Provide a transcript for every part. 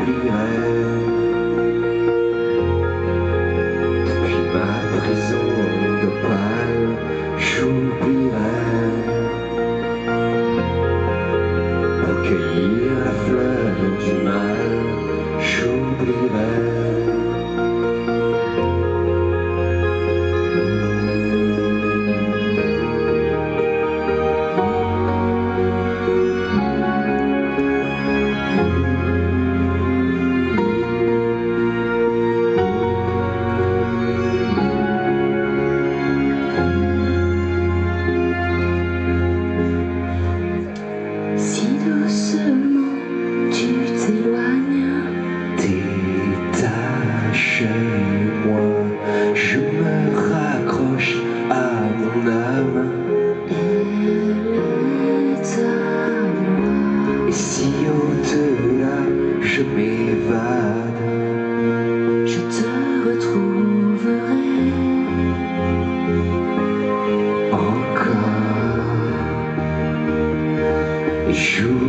j'oublierai depuis You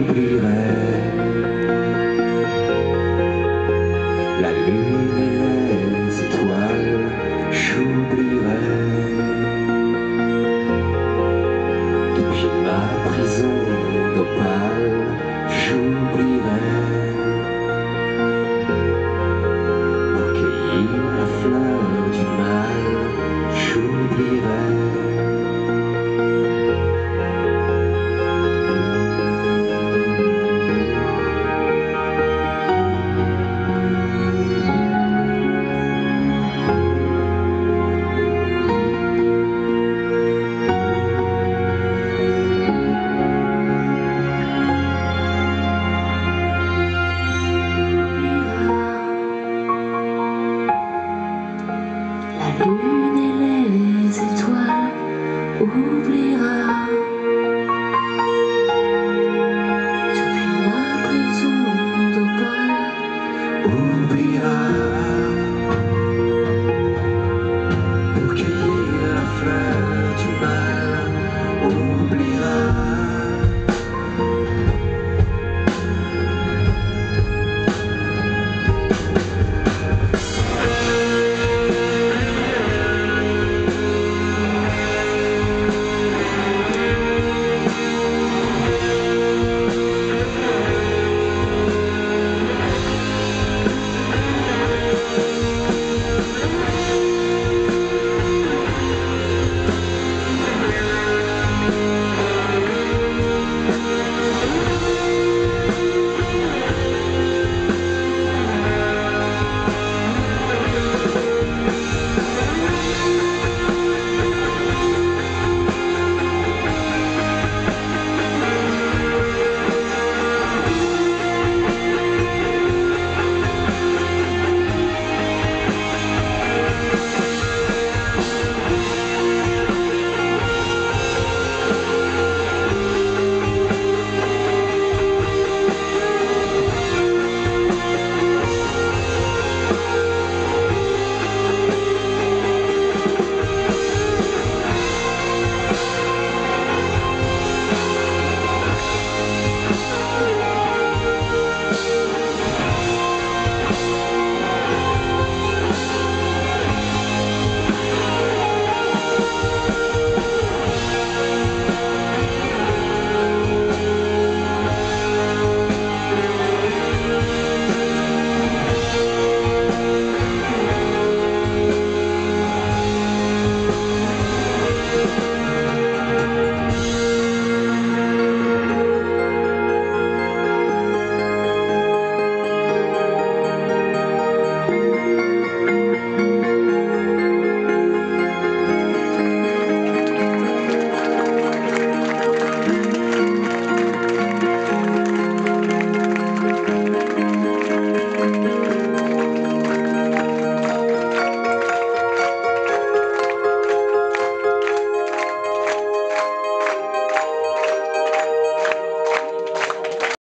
La